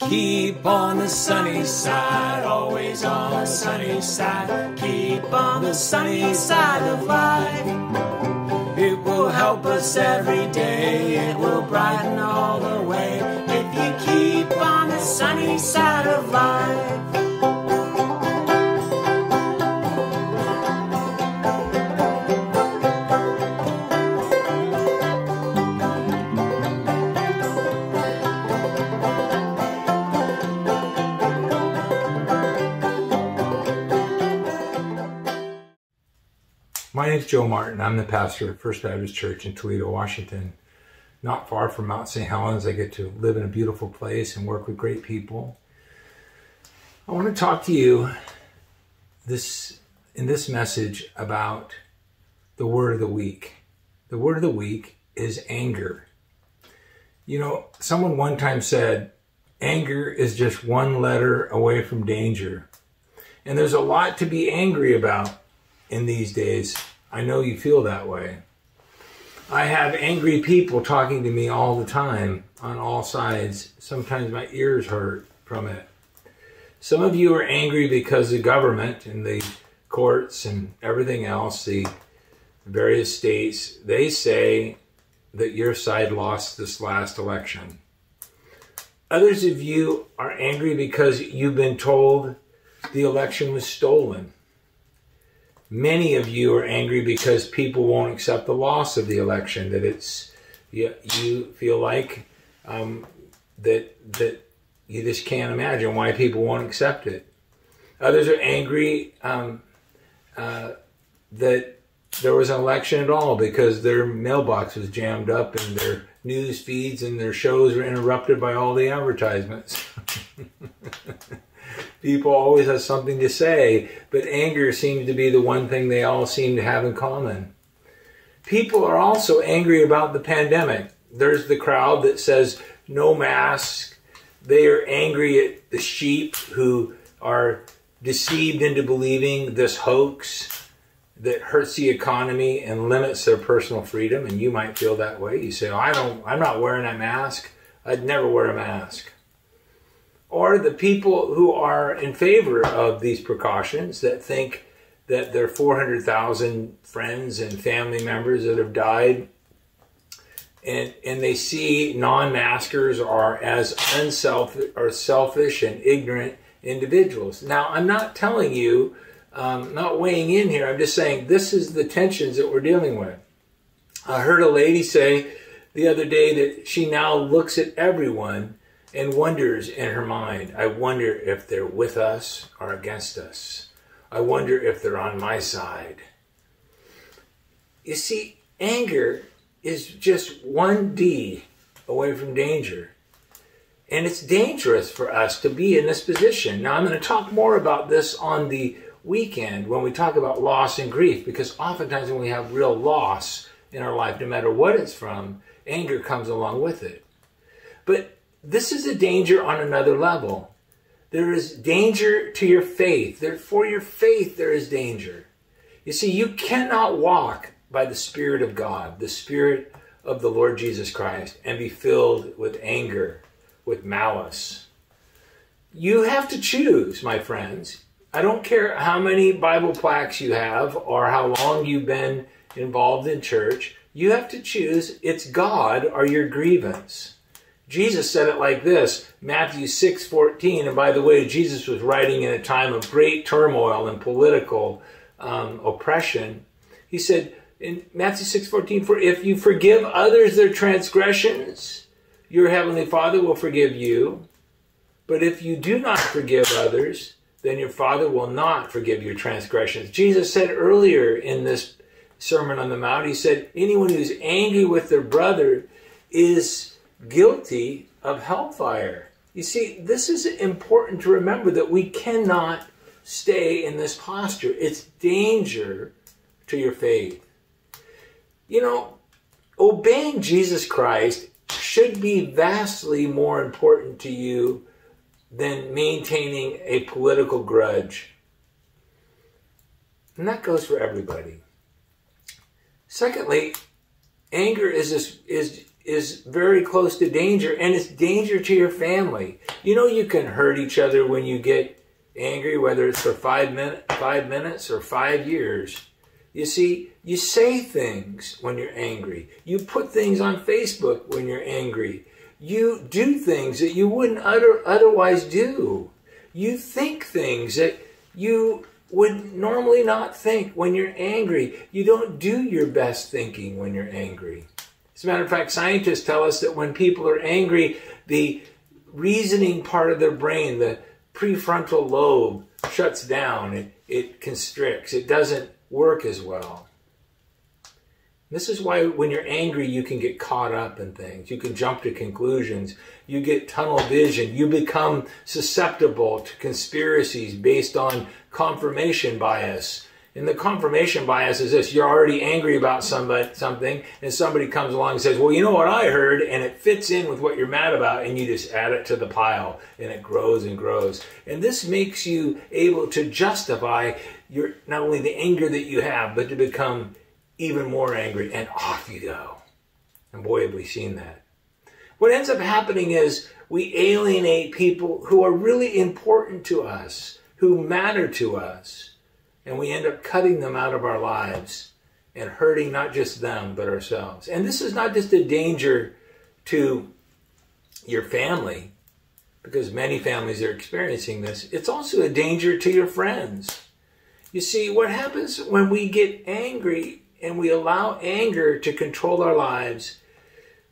Keep on the sunny side, always on the sunny side. Keep on the sunny side of life. It will help us every day, it will brighten all the way. If you keep on the sunny side of life. My name is Joe Martin. I'm the pastor of First Baptist Church in Toledo, Washington. Not far from Mount St. Helens, I get to live in a beautiful place and work with great people. I want to talk to you this in this message about the word of the week. The word of the week is anger. You know, someone one time said, anger is just one letter away from danger. And there's a lot to be angry about in these days. I know you feel that way. I have angry people talking to me all the time on all sides. Sometimes my ears hurt from it. Some of you are angry because the government and the courts and everything else, the various states, they say that your side lost this last election. Others of you are angry because you've been told the election was stolen. Many of you are angry because people won't accept the loss of the election. That it's you, you feel like um, that that you just can't imagine why people won't accept it. Others are angry um, uh, that there was an election at all because their mailbox was jammed up and their news feeds and their shows were interrupted by all the advertisements. People always have something to say, but anger seems to be the one thing they all seem to have in common. People are also angry about the pandemic. There's the crowd that says no mask. They are angry at the sheep who are deceived into believing this hoax that hurts the economy and limits their personal freedom. And you might feel that way. You say, oh, I don't, I'm not wearing a mask. I'd never wear a mask or the people who are in favor of these precautions that think that their 400,000 friends and family members that have died and and they see non-maskers are as unselfish or selfish and ignorant individuals. Now, I'm not telling you, um, not weighing in here. I'm just saying this is the tensions that we're dealing with. I heard a lady say the other day that she now looks at everyone and wonders in her mind, I wonder if they're with us or against us. I wonder if they're on my side. You see, anger is just one D away from danger. And it's dangerous for us to be in this position. Now, I'm going to talk more about this on the weekend when we talk about loss and grief, because oftentimes when we have real loss in our life, no matter what it's from, anger comes along with it. But this is a danger on another level. There is danger to your faith. For your faith, there is danger. You see, you cannot walk by the Spirit of God, the Spirit of the Lord Jesus Christ, and be filled with anger, with malice. You have to choose, my friends. I don't care how many Bible plaques you have or how long you've been involved in church. You have to choose it's God or your grievance. Jesus said it like this, Matthew 6, 14. And by the way, Jesus was writing in a time of great turmoil and political um, oppression. He said in Matthew 6, 14, For if you forgive others their transgressions, your heavenly Father will forgive you. But if you do not forgive others, then your Father will not forgive your transgressions. Jesus said earlier in this Sermon on the Mount, He said, Anyone who's angry with their brother is guilty of hellfire. You see, this is important to remember that we cannot stay in this posture. It's danger to your faith. You know, obeying Jesus Christ should be vastly more important to you than maintaining a political grudge. And that goes for everybody. Secondly, anger is, is is very close to danger and it's danger to your family. You know you can hurt each other when you get angry, whether it's for five minutes, five minutes or five years. You see, you say things when you're angry. You put things on Facebook when you're angry. You do things that you wouldn't utter, otherwise do. You think things that you would normally not think when you're angry. You don't do your best thinking when you're angry. As a matter of fact, scientists tell us that when people are angry, the reasoning part of their brain, the prefrontal lobe, shuts down. It, it constricts. It doesn't work as well. This is why when you're angry, you can get caught up in things. You can jump to conclusions. You get tunnel vision. You become susceptible to conspiracies based on confirmation bias. And the confirmation bias is this you're already angry about somebody, something, and somebody comes along and says, Well, you know what I heard, and it fits in with what you're mad about, and you just add it to the pile, and it grows and grows. And this makes you able to justify your not only the anger that you have, but to become even more angry, and off you go. And boy, have we seen that. What ends up happening is we alienate people who are really important to us, who matter to us and we end up cutting them out of our lives and hurting not just them, but ourselves. And this is not just a danger to your family, because many families are experiencing this, it's also a danger to your friends. You see, what happens when we get angry and we allow anger to control our lives,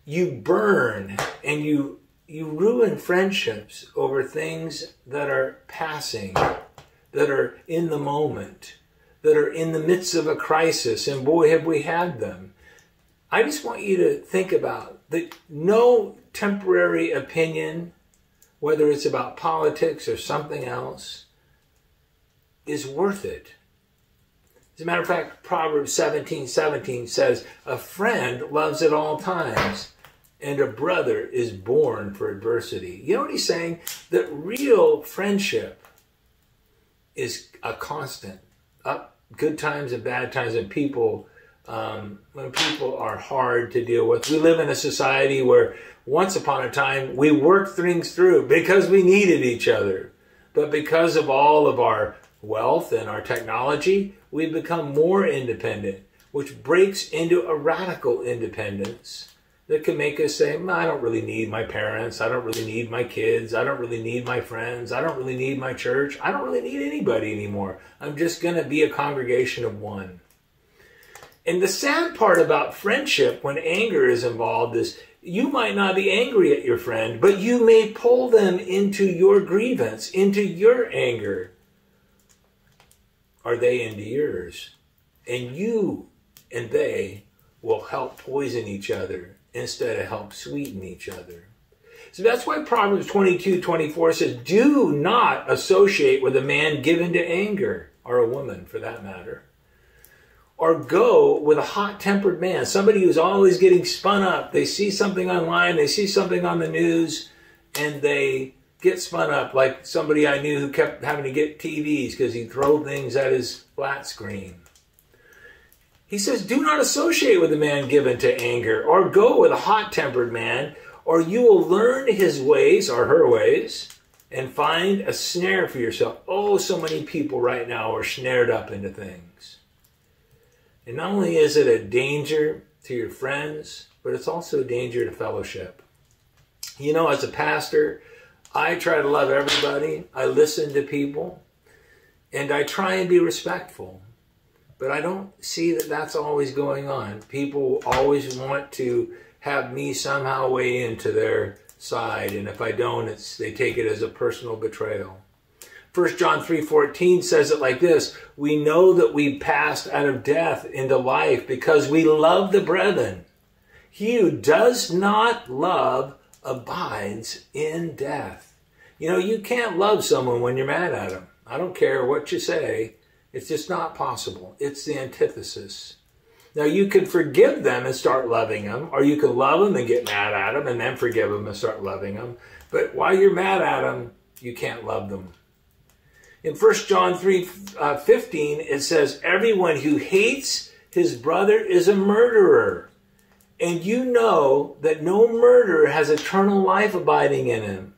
you burn and you you ruin friendships over things that are passing that are in the moment, that are in the midst of a crisis, and boy, have we had them. I just want you to think about that no temporary opinion, whether it's about politics or something else, is worth it. As a matter of fact, Proverbs 17 17 says, A friend loves at all times, and a brother is born for adversity. You know what he's saying? That real friendship is a constant. Up good times and bad times, and people um, when people are hard to deal with. We live in a society where once upon a time we worked things through because we needed each other, but because of all of our wealth and our technology, we've become more independent, which breaks into a radical independence that can make us say, I don't really need my parents. I don't really need my kids. I don't really need my friends. I don't really need my church. I don't really need anybody anymore. I'm just going to be a congregation of one. And the sad part about friendship when anger is involved is you might not be angry at your friend, but you may pull them into your grievance, into your anger. Are they into yours? And you and they will help poison each other instead of help sweeten each other. So that's why Proverbs 22 24 says, Do not associate with a man given to anger, or a woman for that matter. Or go with a hot tempered man, somebody who's always getting spun up. They see something online, they see something on the news, and they get spun up, like somebody I knew who kept having to get TVs because he'd throw things at his flat screen. He says, Do not associate with a man given to anger, or go with a hot tempered man, or you will learn his ways or her ways and find a snare for yourself. Oh, so many people right now are snared up into things. And not only is it a danger to your friends, but it's also a danger to fellowship. You know, as a pastor, I try to love everybody, I listen to people, and I try and be respectful. But I don't see that that's always going on. People always want to have me somehow weigh into their side, and if I don't, it's they take it as a personal betrayal. 1 John 3:14 says it like this, we know that we passed out of death into life because we love the brethren. He who does not love abides in death. You know, you can't love someone when you're mad at them. I don't care what you say. It's just not possible. It's the antithesis. Now, you can forgive them and start loving them, or you can love them and get mad at them and then forgive them and start loving them. But while you're mad at them, you can't love them. In 1 John 3 uh, 15, it says, Everyone who hates his brother is a murderer, and you know that no murderer has eternal life abiding in him.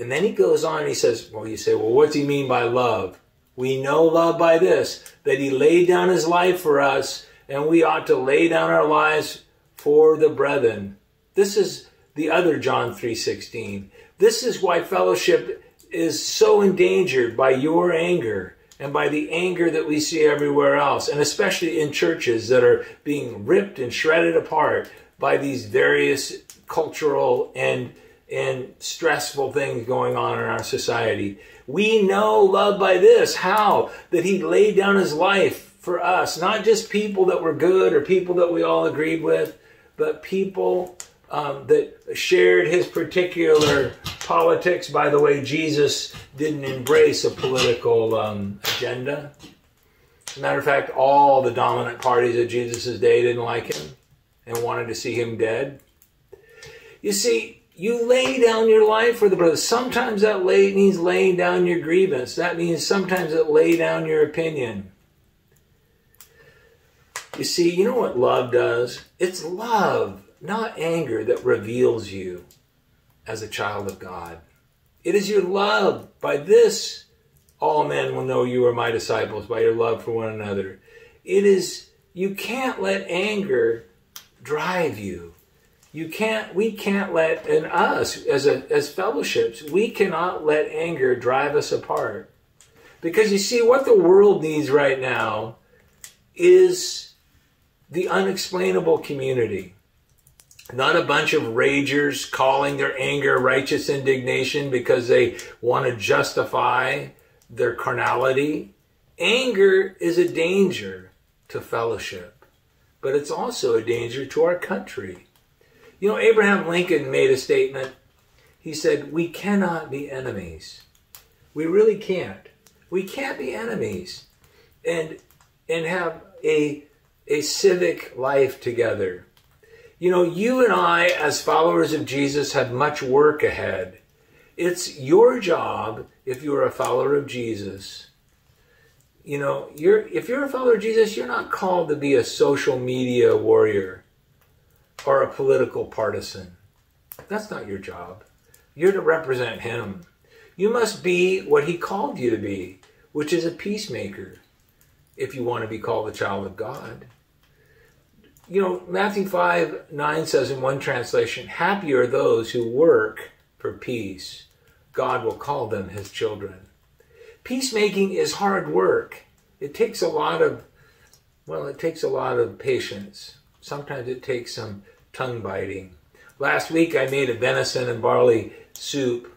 And then he goes on and he says, Well, you say, well, what's he mean by love? We know love by this, that he laid down his life for us, and we ought to lay down our lives for the brethren. This is the other John 3:16. This is why fellowship is so endangered by your anger and by the anger that we see everywhere else, and especially in churches that are being ripped and shredded apart by these various cultural and and stressful things going on in our society. We know love by this. How? That he laid down his life for us, not just people that were good or people that we all agreed with, but people um, that shared his particular politics. By the way, Jesus didn't embrace a political um, agenda. As a matter of fact, all the dominant parties of Jesus' day didn't like him and wanted to see him dead. You see, you lay down your life for the brothers. Sometimes that lay means laying down your grievance. That means sometimes it lay down your opinion. You see, you know what love does? It's love, not anger, that reveals you as a child of God. It is your love. By this, all men will know you are my disciples, by your love for one another. It is, you can't let anger drive you. You can't, we can't let, and us as a, as fellowships, we cannot let anger drive us apart. Because you see, what the world needs right now is the unexplainable community. Not a bunch of ragers calling their anger righteous indignation because they want to justify their carnality. Anger is a danger to fellowship, but it's also a danger to our country. You know, Abraham Lincoln made a statement. He said, We cannot be enemies. We really can't. We can't be enemies and, and have a, a civic life together. You know, you and I, as followers of Jesus, have much work ahead. It's your job, if you're a follower of Jesus, you know, you're if you're a follower of Jesus, you're not called to be a social media warrior or a political partisan. That's not your job. You're to represent him. You must be what he called you to be, which is a peacemaker, if you want to be called a child of God. You know, Matthew 5 9 says in one translation, Happy are those who work for peace. God will call them his children. Peacemaking is hard work. It takes a lot of, well, it takes a lot of patience. Sometimes it takes some tongue biting. Last week I made a venison and barley soup,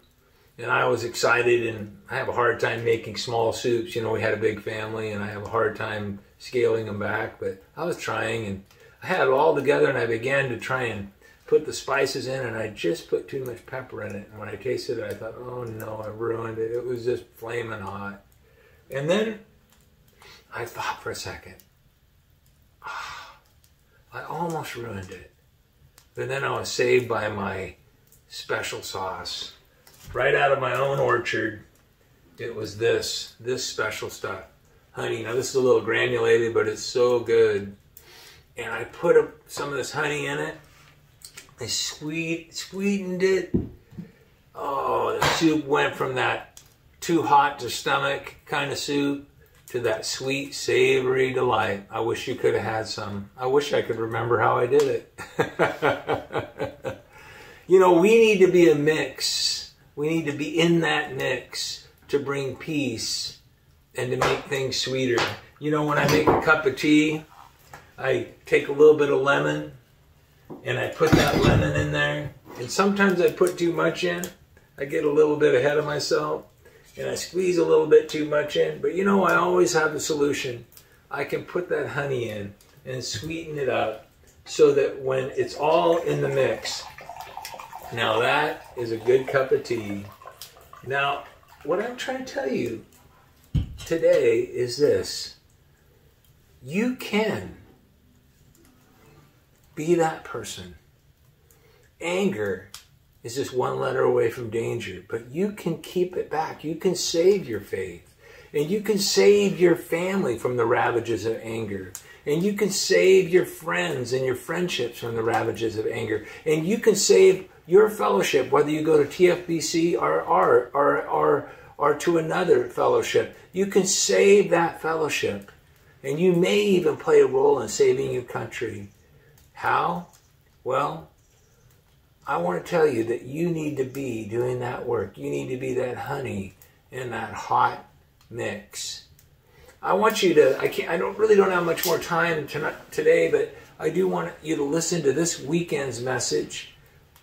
and I was excited. And I have a hard time making small soups. You know, we had a big family, and I have a hard time scaling them back. But I was trying, and I had it all together, and I began to try and put the spices in, and I just put too much pepper in it. And when I tasted it, I thought, oh no, I ruined it. It was just flaming hot. And then I thought for a second, oh, I almost ruined it. But then I was saved by my special sauce. Right out of my own orchard, it was this, this special stuff. Honey, now this is a little granulated, but it's so good. And I put a, some of this honey in it. I sweet, sweetened it. Oh, the soup went from that too hot to stomach kind of soup to that sweet, savory delight. I wish you could have had some. I wish I could remember how I did it. you know, we need to be a mix. We need to be in that mix to bring peace and to make things sweeter. You know, when I make a cup of tea, I take a little bit of lemon and I put that lemon in there. And sometimes I put too much in. I get a little bit ahead of myself and I squeeze a little bit too much in. But you know, I always have a solution. I can put that honey in and sweeten it up so that when it's all in the mix, now that is a good cup of tea. Now, what I'm trying to tell you today is this you can be that person. Anger is just one letter away from danger, but you can keep it back. You can save your faith. And you can save your family from the ravages of anger. And you can save your friends and your friendships from the ravages of anger. And you can save your fellowship, whether you go to TFBC or, or, or, or, or to another fellowship. You can save that fellowship. And you may even play a role in saving your country. How? Well, I want to tell you that you need to be doing that work. You need to be that honey in that hot mix. I want you to, I can't, I don't really don't have much more time tonight, today, but I do want you to listen to this weekend's message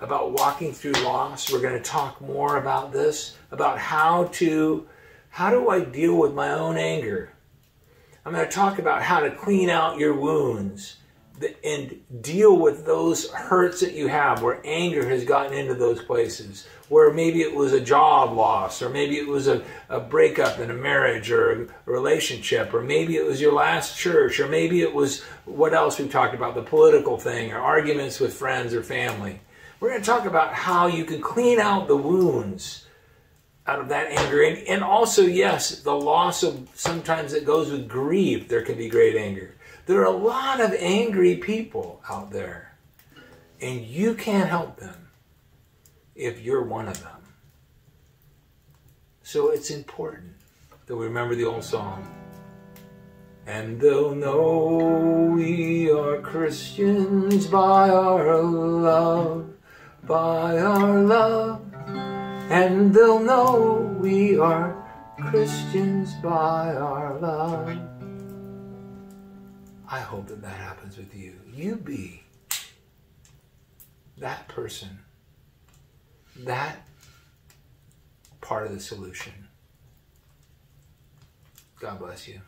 about walking through loss. We're going to talk more about this, about how to, how do I deal with my own anger? I'm going to talk about how to clean out your wounds and deal with those hurts that you have where anger has gotten into those places where maybe it was a job loss or maybe it was a, a breakup in a marriage or a relationship or maybe it was your last church or maybe it was what else we talked about the political thing or arguments with friends or family. We're going to talk about how you can clean out the wounds out of that anger. And, and also yes the loss of sometimes it goes with grief. There can be great anger there are a lot of angry people out there, and you can't help them if you're one of them. So it's important that we remember the old song. And they'll know we are Christians by our love, by our love. And they'll know we are Christians by our love. I hope that that happens with you. You be that person, that part of the solution. God bless you.